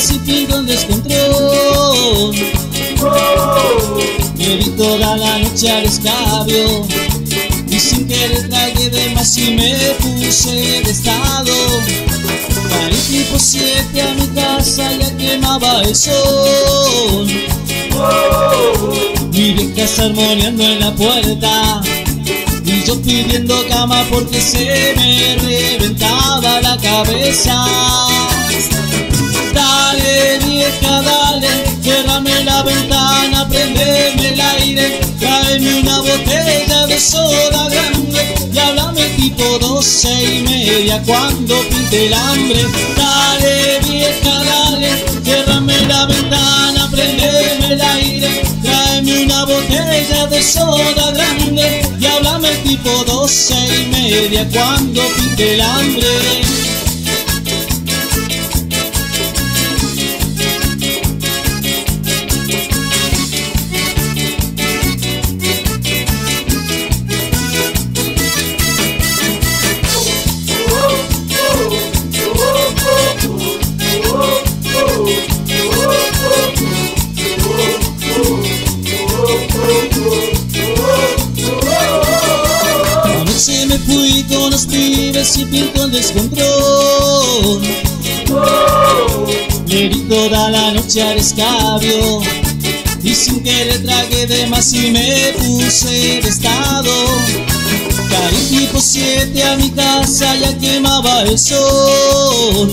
sitio donde descontrol. Me vi toda la noche al escabio y sin querer tragué de más y me puse de estado. Para el tipo siete a mi casa ya quemaba el sol. Mi vieja sermoneando en la puerta y yo pidiendo cama porque se me reventaba la cabeza. Vieja, dale, cerrame la ventana, prendeme el aire, tráeme una botella de soda grande y háblame tipo doce y media cuando pinte el hambre. Dale vieja, dale, cerrame la ventana, prendeme el aire, tráeme una botella de soda grande y háblame tipo doce y media cuando pinte el hambre. Con los pibes y pinto el descontrol. Le di toda la noche al escabio Y sin querer tragué de más y me puse de estado. Caí tipo siete a mi casa, ya quemaba el sol.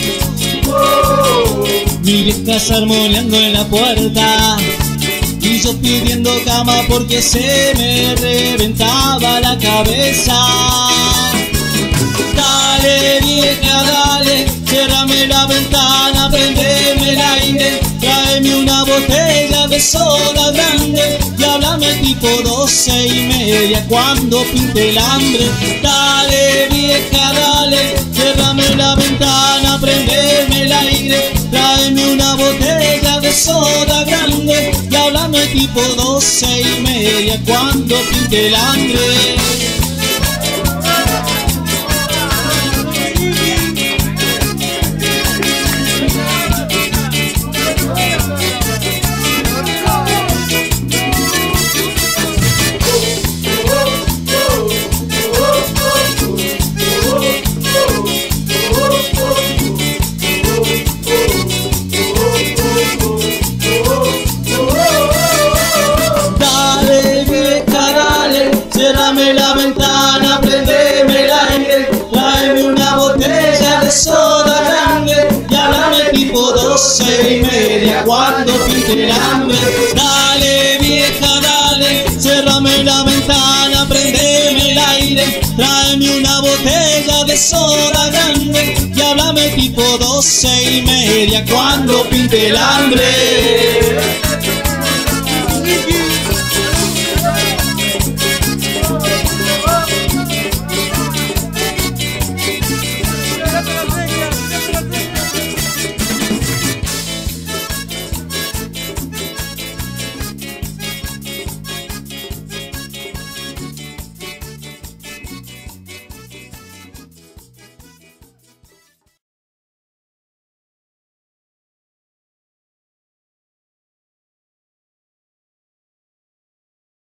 Mi vieja armoniando en la puerta y yo pidiendo cama porque se me reventaba la cabeza. De soda grande y háblame tipo doce y media cuando pinte el hambre. Dale vieja, dale, cierrame la ventana, prendeme el aire, tráeme una botella de soda grande y háblame tipo doce y media cuando pinte el hambre. Cerrame la ventana, prendeme el aire, tráeme una botella de soda grande y háblame tipo doce y media cuando pinte el hambre. Dale vieja, dale, cerrame la ventana, prendeme el aire, tráeme una botella de soda grande y háblame tipo doce y media cuando pinte el hambre.